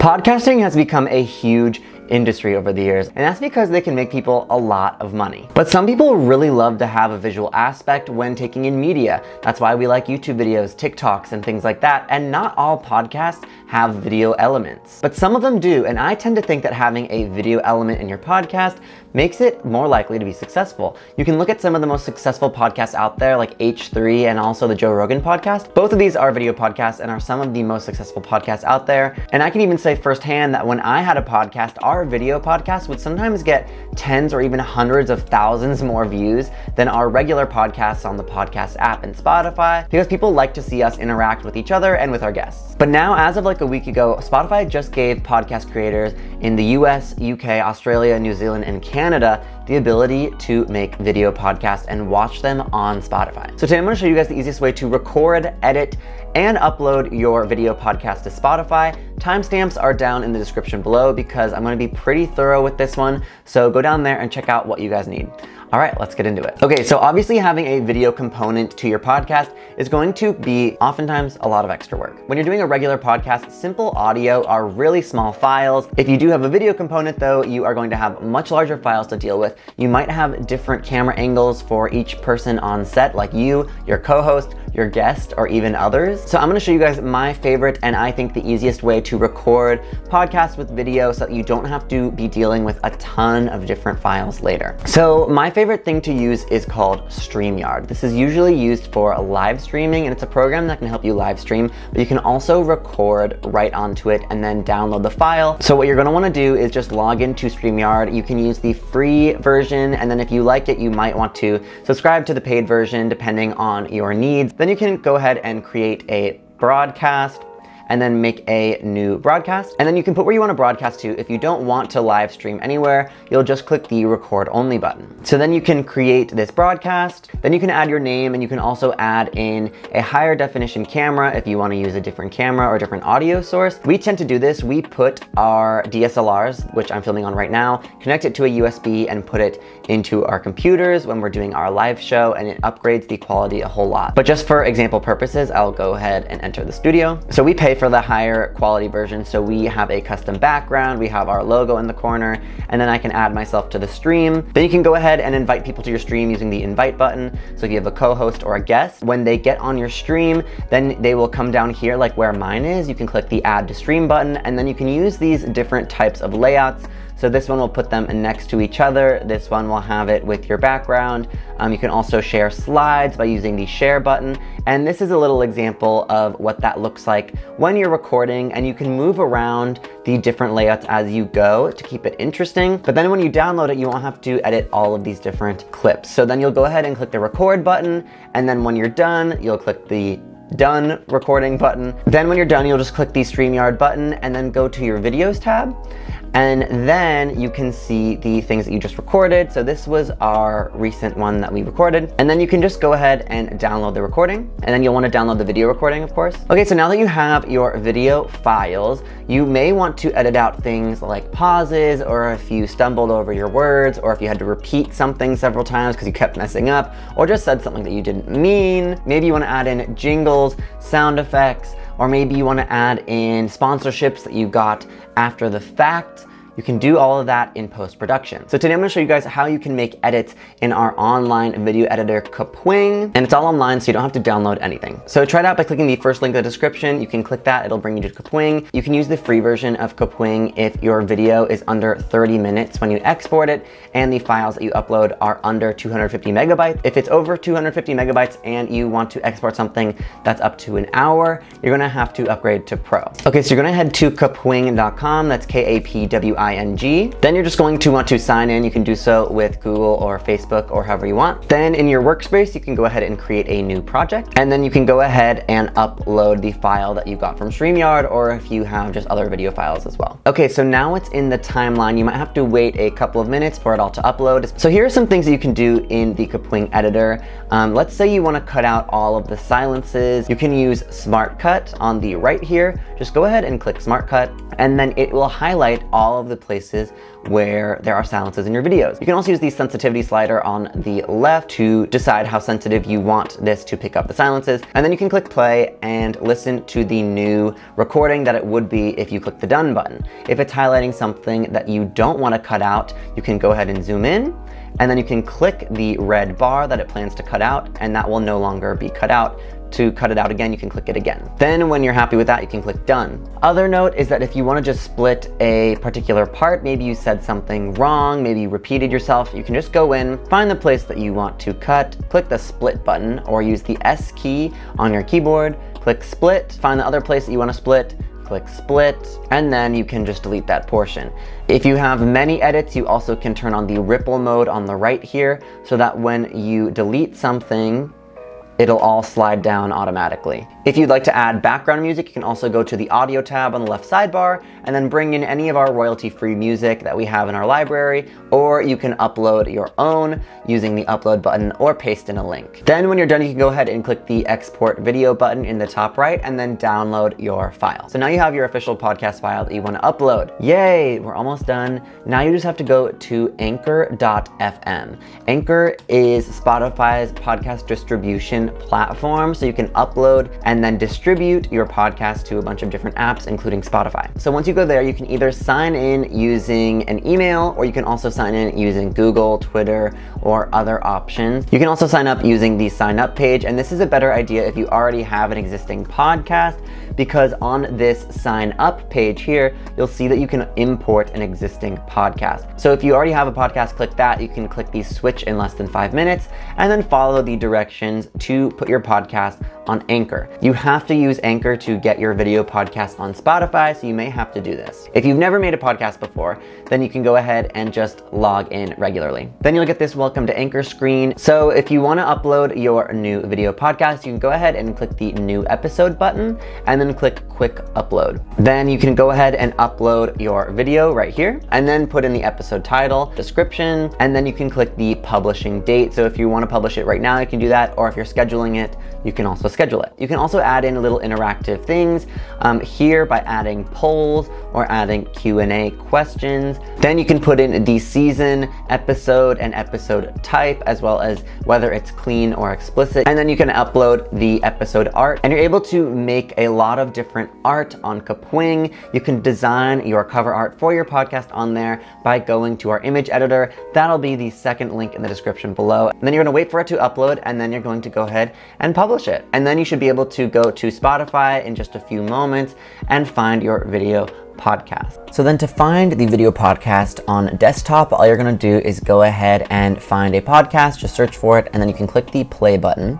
Podcasting has become a huge industry over the years, and that's because they can make people a lot of money. But some people really love to have a visual aspect when taking in media. That's why we like YouTube videos, TikToks, and things like that, and not all podcasts have video elements. But some of them do, and I tend to think that having a video element in your podcast makes it more likely to be successful. You can look at some of the most successful podcasts out there, like H3 and also the Joe Rogan podcast. Both of these are video podcasts and are some of the most successful podcasts out there. And I can even say firsthand that when I had a podcast, our video podcast would sometimes get tens or even hundreds of thousands more views than our regular podcasts on the podcast app and Spotify because people like to see us interact with each other and with our guests. But now, as of like a week ago, Spotify just gave podcast creators in the US, UK, Australia, New Zealand, and Canada the ability to make video podcasts and watch them on Spotify. So today I'm gonna show you guys the easiest way to record, edit, and upload your video podcast to Spotify. Timestamps are down in the description below because I'm gonna be pretty thorough with this one. So go down there and check out what you guys need. All right, let's get into it. Okay, so obviously having a video component to your podcast is going to be oftentimes a lot of extra work. When you're doing a regular podcast, simple audio are really small files. If you do have a video component though, you are going to have much larger files to deal with. You might have different camera angles for each person on set, like you, your co-host, your guest, or even others. So I'm gonna show you guys my favorite and I think the easiest way to record podcasts with video so that you don't have to be dealing with a ton of different files later. So my favorite thing to use is called StreamYard. This is usually used for live streaming and it's a program that can help you live stream, but you can also record right onto it and then download the file. So what you're gonna wanna do is just log into StreamYard. You can use the free version and then if you like it, you might want to subscribe to the paid version depending on your needs. Then you can go ahead and create a broadcast and then make a new broadcast. And then you can put where you want to broadcast to. If you don't want to live stream anywhere, you'll just click the record only button. So then you can create this broadcast. Then you can add your name and you can also add in a higher definition camera if you want to use a different camera or different audio source. We tend to do this. We put our DSLRs, which I'm filming on right now, connect it to a USB and put it into our computers when we're doing our live show and it upgrades the quality a whole lot. But just for example purposes, I'll go ahead and enter the studio. So we pay for the higher quality version. So we have a custom background, we have our logo in the corner, and then I can add myself to the stream. Then you can go ahead and invite people to your stream using the invite button. So if you have a co-host or a guest, when they get on your stream, then they will come down here like where mine is. You can click the add to stream button, and then you can use these different types of layouts so this one will put them next to each other. This one will have it with your background. Um, you can also share slides by using the share button. And this is a little example of what that looks like when you're recording and you can move around the different layouts as you go to keep it interesting. But then when you download it, you won't have to edit all of these different clips. So then you'll go ahead and click the record button. And then when you're done, you'll click the done recording button. Then when you're done, you'll just click the StreamYard button and then go to your videos tab. And then you can see the things that you just recorded. So this was our recent one that we recorded. And then you can just go ahead and download the recording. And then you'll want to download the video recording, of course. Okay, so now that you have your video files, you may want to edit out things like pauses, or if you stumbled over your words, or if you had to repeat something several times because you kept messing up, or just said something that you didn't mean. Maybe you want to add in jingles, sound effects, or maybe you want to add in sponsorships that you got after the fact. You can do all of that in post-production. So today I'm gonna show you guys how you can make edits in our online video editor Kapwing, and it's all online so you don't have to download anything. So try it out by clicking the first link in the description. You can click that, it'll bring you to Kapwing. You can use the free version of Kapwing if your video is under 30 minutes when you export it, and the files that you upload are under 250 megabytes. If it's over 250 megabytes and you want to export something that's up to an hour, you're gonna have to upgrade to Pro. Okay, so you're gonna head to kapwing.com, that's K-A-P-W-I ing. Then you're just going to want to sign in. You can do so with Google or Facebook or however you want. Then in your workspace, you can go ahead and create a new project. And then you can go ahead and upload the file that you got from StreamYard or if you have just other video files as well. Okay, so now it's in the timeline. You might have to wait a couple of minutes for it all to upload. So here are some things that you can do in the Kapwing editor. Um, let's say you want to cut out all of the silences. You can use Smart Cut on the right here. Just go ahead and click Smart Cut and then it will highlight all of the places where there are silences in your videos. You can also use the sensitivity slider on the left to decide how sensitive you want this to pick up the silences. And then you can click play and listen to the new recording that it would be if you click the done button. If it's highlighting something that you don't want to cut out, you can go ahead and zoom in and then you can click the red bar that it plans to cut out and that will no longer be cut out to cut it out again, you can click it again. Then when you're happy with that, you can click done. Other note is that if you wanna just split a particular part, maybe you said something wrong, maybe you repeated yourself, you can just go in, find the place that you want to cut, click the split button, or use the S key on your keyboard, click split, find the other place that you wanna split, click split, and then you can just delete that portion. If you have many edits, you also can turn on the ripple mode on the right here, so that when you delete something, it'll all slide down automatically. If you'd like to add background music, you can also go to the audio tab on the left sidebar and then bring in any of our royalty-free music that we have in our library, or you can upload your own using the upload button or paste in a link. Then when you're done, you can go ahead and click the export video button in the top right and then download your file. So now you have your official podcast file that you want to upload. Yay, we're almost done. Now you just have to go to anchor.fm. Anchor is Spotify's podcast distribution platform so you can upload and then distribute your podcast to a bunch of different apps, including Spotify. So once you go there, you can either sign in using an email or you can also sign in using Google, Twitter, or other options. You can also sign up using the sign up page, and this is a better idea if you already have an existing podcast because on this sign up page here, you'll see that you can import an existing podcast. So if you already have a podcast, click that. You can click the switch in less than five minutes and then follow the directions to put your podcast on Anchor. You have to use Anchor to get your video podcast on Spotify, so you may have to do this. If you've never made a podcast before, then you can go ahead and just log in regularly. Then you'll get this welcome to Anchor screen. So if you want to upload your new video podcast, you can go ahead and click the new episode button and then click quick upload. Then you can go ahead and upload your video right here and then put in the episode title, description, and then you can click the publishing date. So if you want to publish it right now, you can do that. Or if you're scheduling it, you can also schedule it. You can also add in little interactive things um, here by adding polls or adding Q&A questions. Then you can put in the season, episode, and episode type, as well as whether it's clean or explicit. And then you can upload the episode art, and you're able to make a lot of different art on Kapwing. You can design your cover art for your podcast on there by going to our image editor. That'll be the second link in the description below. And then you're gonna wait for it to upload, and then you're going to go ahead and publish it. And then you should be able to go to Spotify in just a few moments and find your video podcast. So then to find the video podcast on desktop, all you're gonna do is go ahead and find a podcast, just search for it, and then you can click the play button.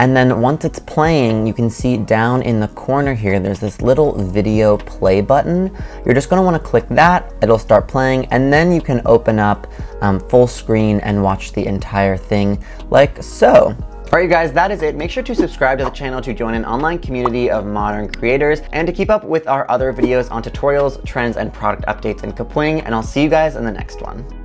And then once it's playing, you can see down in the corner here, there's this little video play button. You're just gonna wanna click that, it'll start playing, and then you can open up um, full screen and watch the entire thing like so. Alright you guys, that is it. Make sure to subscribe to the channel to join an online community of modern creators and to keep up with our other videos on tutorials, trends, and product updates in Kapwing, and I'll see you guys in the next one.